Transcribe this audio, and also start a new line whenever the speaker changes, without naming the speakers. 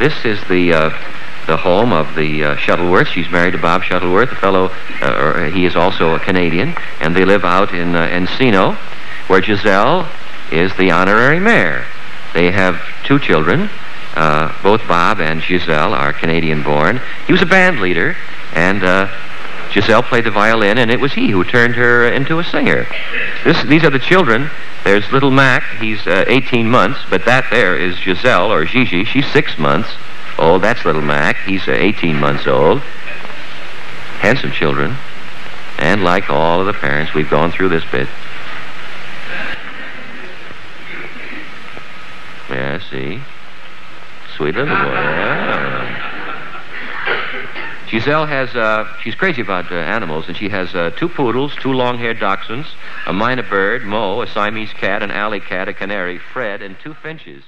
this is the uh, the home of the uh, Shuttleworth. She's married to Bob Shuttleworth. a fellow, uh, or, he is also a Canadian, and they live out in uh, Encino, where Gisele is the honorary mayor. They have two children. Uh, both Bob and Giselle are Canadian-born. He was a band leader, and uh, Gisele played the violin, and it was he who turned her into a singer. This, these are the children. There's little Mac. He's uh, 18 months, but that there is Gisele, or Gigi. She's six months old. That's little Mac. He's uh, 18 months old. Handsome children. And like all of the parents, we've gone through this bit. Yeah, see? Sweet little boy. Yeah. Gisele has, uh, she's crazy about uh, animals, and she has uh, two poodles, two long-haired dachshunds, a mynah bird, Mo, a Siamese cat, an alley cat, a canary, Fred, and two finches.